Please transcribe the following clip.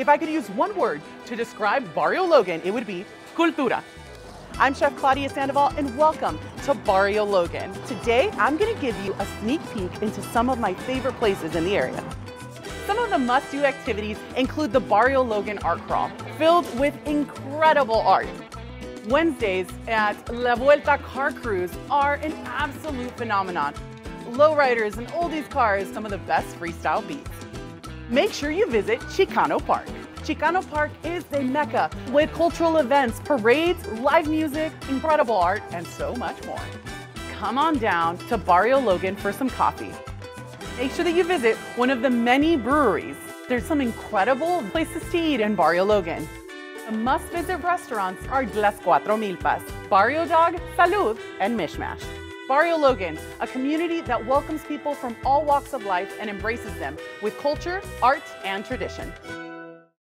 If I could use one word to describe Barrio Logan, it would be cultura. I'm Chef Claudia Sandoval, and welcome to Barrio Logan. Today, I'm gonna give you a sneak peek into some of my favorite places in the area. Some of the must-do activities include the Barrio Logan Art Crawl, filled with incredible art. Wednesdays at La Vuelta Car Cruise are an absolute phenomenon. Lowriders and oldies cars, some of the best freestyle beats. Make sure you visit Chicano Park. Chicano Park is a mecca with cultural events, parades, live music, incredible art, and so much more. Come on down to Barrio Logan for some coffee. Make sure that you visit one of the many breweries. There's some incredible places to eat in Barrio Logan. The must-visit restaurants are Las Cuatro Milpas, Barrio Dogg, Salud, and Mishmash. Barrio Logan, a community that welcomes people from all walks of life and embraces them with culture, art, and tradition.